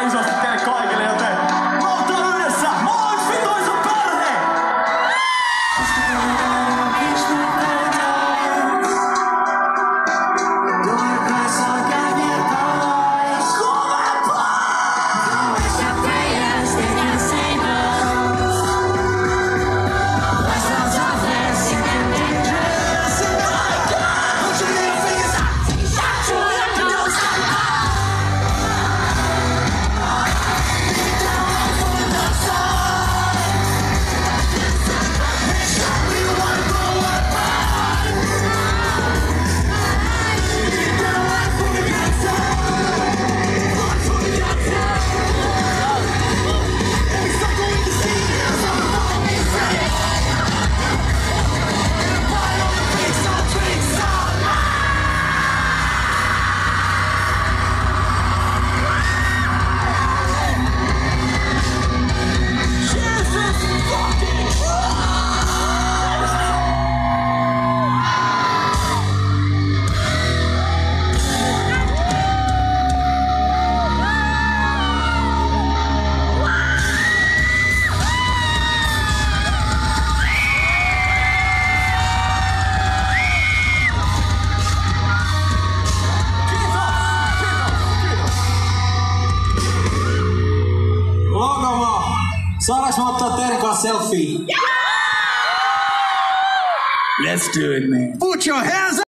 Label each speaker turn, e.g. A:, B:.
A: Jezus, kijk,
B: kijk, Saadaanko mä ottaa teidän kanssa selfie? Let's do it, man.
C: Put your hands